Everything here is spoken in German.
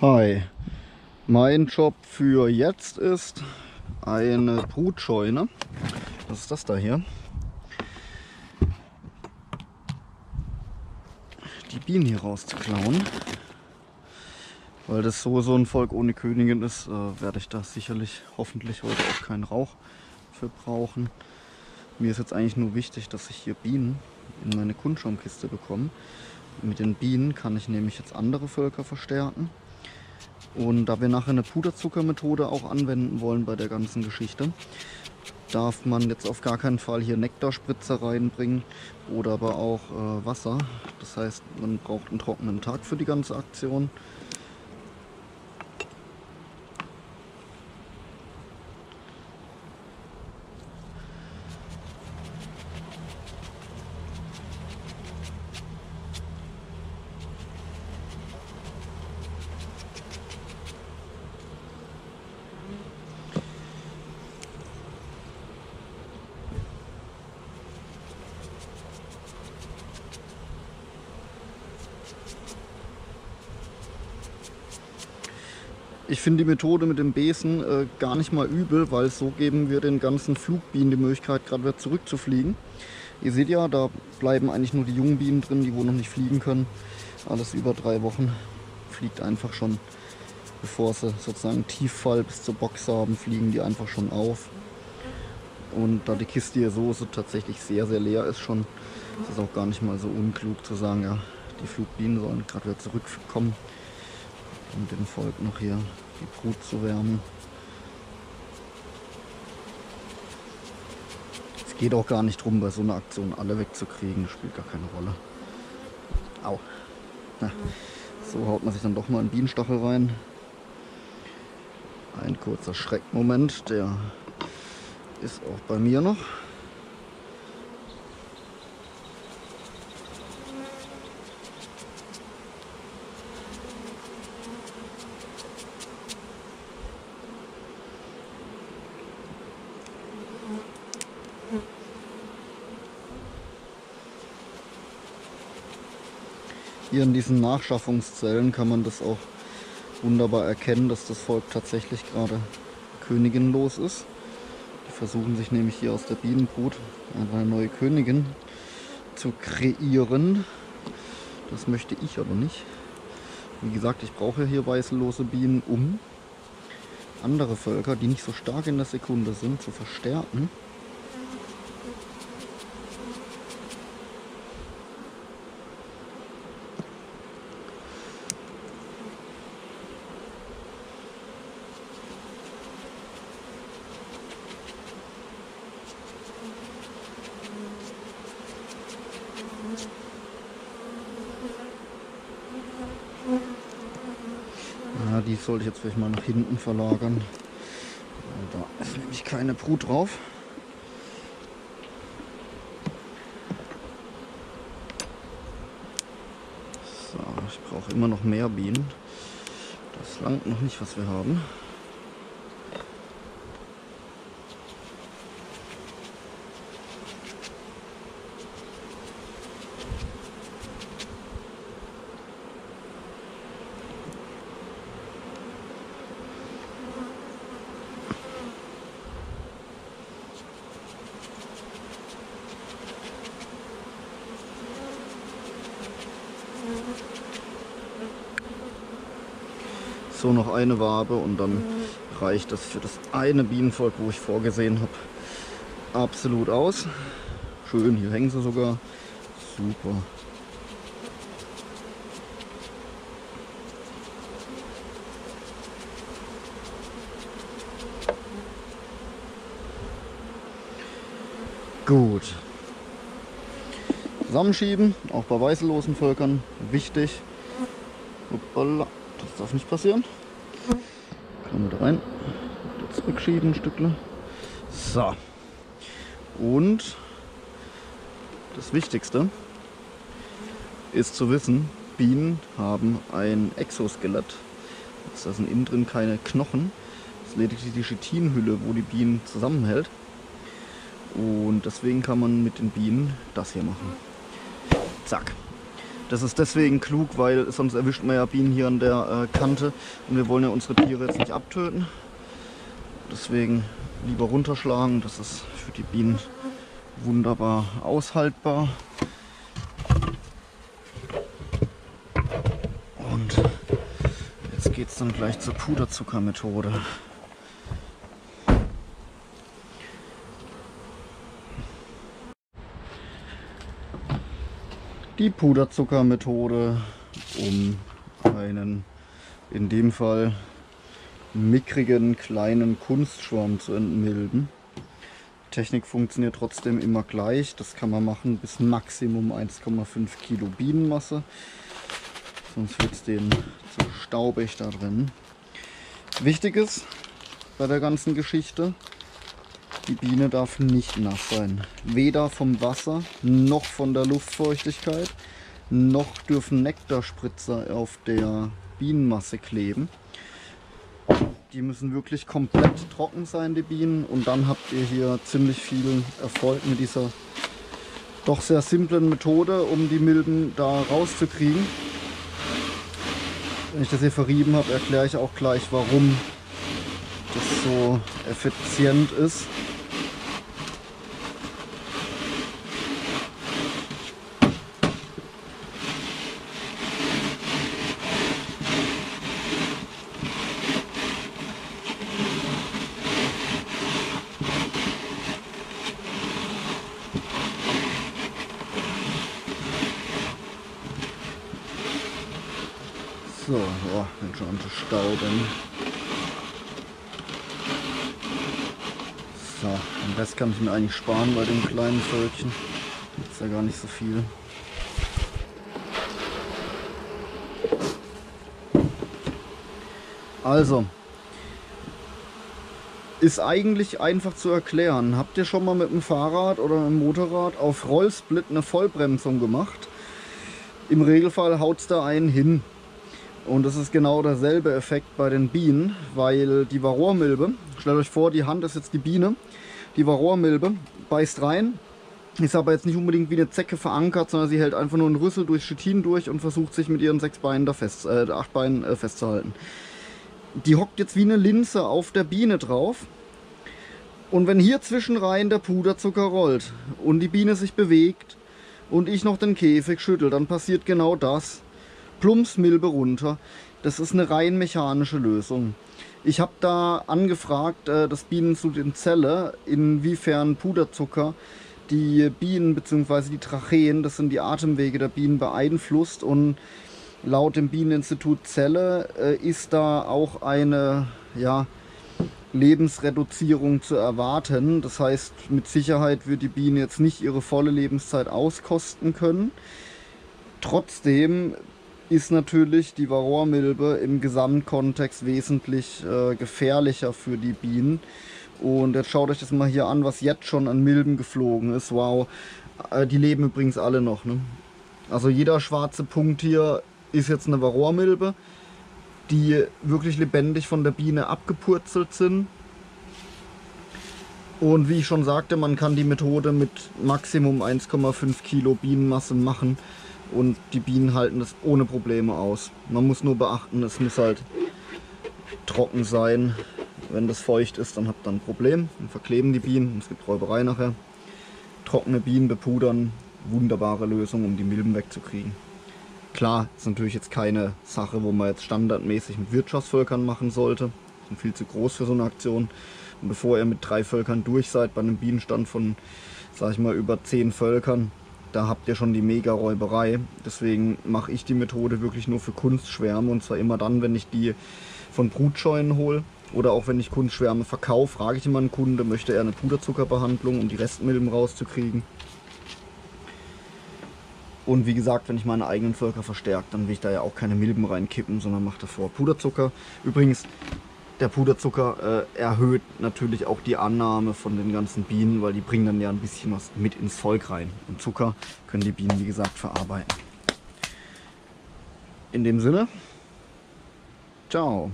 Hi, mein Job für jetzt ist eine Brutscheune. Was ist das da hier? Die Bienen hier rauszuklauen. Weil das so so ein Volk ohne Königin ist, äh, werde ich da sicherlich hoffentlich heute auch keinen Rauch für brauchen. Mir ist jetzt eigentlich nur wichtig, dass ich hier Bienen in meine Kundschaumkiste bekomme. Mit den Bienen kann ich nämlich jetzt andere Völker verstärken. Und da wir nachher eine Puderzuckermethode auch anwenden wollen bei der ganzen Geschichte, darf man jetzt auf gar keinen Fall hier Nektarspritzer reinbringen oder aber auch äh, Wasser. Das heißt, man braucht einen trockenen Tag für die ganze Aktion. Ich finde die Methode mit dem Besen äh, gar nicht mal übel, weil so geben wir den ganzen Flugbienen die Möglichkeit, gerade wieder zurückzufliegen. Ihr seht ja, da bleiben eigentlich nur die jungen Bienen drin, die wohl noch nicht fliegen können. Alles über drei Wochen fliegt einfach schon, bevor sie sozusagen Tieffall bis zur Box haben, fliegen die einfach schon auf. Und da die Kiste hier so so tatsächlich sehr, sehr leer ist schon, ist es auch gar nicht mal so unklug zu sagen, ja, die Flugbienen sollen gerade wieder zurückkommen um dem Volk noch hier die Brut zu wärmen. Es geht auch gar nicht darum, bei so einer Aktion alle wegzukriegen, spielt gar keine Rolle. Au. Na, so haut man sich dann doch mal einen Bienenstachel rein. Ein kurzer Schreckmoment, der ist auch bei mir noch. Hier in diesen Nachschaffungszellen kann man das auch wunderbar erkennen, dass das Volk tatsächlich gerade königinlos ist. Die versuchen sich nämlich hier aus der Bienenbrut eine neue Königin zu kreieren. Das möchte ich aber nicht. Wie gesagt, ich brauche hier weißellose Bienen, um andere Völker, die nicht so stark in der Sekunde sind, zu verstärken. Sollte ich jetzt vielleicht mal nach hinten verlagern. Da ist nämlich keine Brut drauf. So, ich brauche immer noch mehr Bienen. Das langt noch nicht, was wir haben. So noch eine Wabe und dann reicht das für das eine Bienenvolk, wo ich vorgesehen habe, absolut aus. Schön, hier hängen sie sogar. Super. Gut. Zusammenschieben, auch bei weißellosen Völkern, wichtig. Hoppala, das darf nicht passieren. Kann wieder rein. Wieder zurückschieben ein Stückle. So. Und das Wichtigste ist zu wissen, Bienen haben ein Exoskelett. Da sind innen drin keine Knochen. Das ist lediglich die Chitinhülle, wo die Bienen zusammenhält. Und deswegen kann man mit den Bienen das hier machen. Zack. Das ist deswegen klug, weil sonst erwischt man ja Bienen hier an der äh, Kante und wir wollen ja unsere Tiere jetzt nicht abtöten. Deswegen lieber runterschlagen, das ist für die Bienen wunderbar aushaltbar. Und jetzt geht es dann gleich zur Puderzuckermethode. Die Puderzuckermethode, um einen in dem Fall mickrigen kleinen Kunstschwarm zu entmilben. Die Technik funktioniert trotzdem immer gleich. Das kann man machen bis Maximum 1,5 Kilo Bienenmasse. Sonst wird es denen zu staubig da drin. Wichtig ist bei der ganzen Geschichte, die Biene darf nicht nass sein. Weder vom Wasser noch von der Luftfeuchtigkeit, noch dürfen Nektarspritzer auf der Bienenmasse kleben. Die müssen wirklich komplett trocken sein, die Bienen. Und dann habt ihr hier ziemlich viel Erfolg mit dieser doch sehr simplen Methode, um die Milben da rauszukriegen. Wenn ich das hier verrieben habe, erkläre ich auch gleich, warum das so effizient ist. So, oh, bin schon am Stauben. So, den Rest kann ich mir eigentlich sparen bei dem kleinen Völkchen. Ist ja gar nicht so viel. Also, ist eigentlich einfach zu erklären. Habt ihr schon mal mit dem Fahrrad oder mit dem Motorrad auf Rollsplit eine Vollbremsung gemacht? Im Regelfall haut es da einen hin. Und das ist genau derselbe Effekt bei den Bienen, weil die Varroamilbe, stellt euch vor, die Hand ist jetzt die Biene, die Varroamilbe beißt rein, ist aber jetzt nicht unbedingt wie eine Zecke verankert, sondern sie hält einfach nur einen Rüssel durch Chitin durch und versucht sich mit ihren sechs Beinen da fest, äh, acht Beinen äh, festzuhalten. Die hockt jetzt wie eine Linse auf der Biene drauf. Und wenn hier zwischenrein der Puderzucker rollt und die Biene sich bewegt und ich noch den Käfig schüttel, dann passiert genau das Plumpsmilbe runter. Das ist eine rein mechanische Lösung. Ich habe da angefragt, äh, das Bienensud in Zelle, inwiefern Puderzucker die Bienen bzw. die Tracheen, das sind die Atemwege der Bienen, beeinflusst. Und laut dem Bieneninstitut Zelle äh, ist da auch eine ja, Lebensreduzierung zu erwarten. Das heißt, mit Sicherheit wird die Biene jetzt nicht ihre volle Lebenszeit auskosten können. Trotzdem ist natürlich die Varroamilbe im Gesamtkontext wesentlich äh, gefährlicher für die Bienen. Und jetzt schaut euch das mal hier an, was jetzt schon an Milben geflogen ist. Wow, äh, die leben übrigens alle noch. Ne? Also jeder schwarze Punkt hier ist jetzt eine Varroamilbe, die wirklich lebendig von der Biene abgepurzelt sind. Und wie ich schon sagte, man kann die Methode mit Maximum 1,5 Kilo Bienenmasse machen und die Bienen halten das ohne Probleme aus. Man muss nur beachten, es muss halt trocken sein. Wenn das feucht ist, dann habt ihr ein Problem. Dann verkleben die Bienen, es gibt Räuberei nachher. Trockene Bienen bepudern, wunderbare Lösung, um die Milben wegzukriegen. Klar, ist natürlich jetzt keine Sache, wo man jetzt standardmäßig mit Wirtschaftsvölkern machen sollte. Sind viel zu groß für so eine Aktion. Und bevor ihr mit drei Völkern durch seid, bei einem Bienenstand von, sag ich mal, über zehn Völkern, da habt ihr schon die Mega-Räuberei. Deswegen mache ich die Methode wirklich nur für Kunstschwärme und zwar immer dann, wenn ich die von Brutscheunen hole oder auch wenn ich Kunstschwärme verkaufe, frage ich immer einen Kunde, möchte er eine Puderzuckerbehandlung, um die Restmilben rauszukriegen. Und wie gesagt, wenn ich meine eigenen Völker verstärke, dann will ich da ja auch keine Milben reinkippen, sondern mache davor Puderzucker. Übrigens, der Puderzucker äh, erhöht natürlich auch die Annahme von den ganzen Bienen, weil die bringen dann ja ein bisschen was mit ins Volk rein. Und Zucker können die Bienen, wie gesagt, verarbeiten. In dem Sinne, ciao.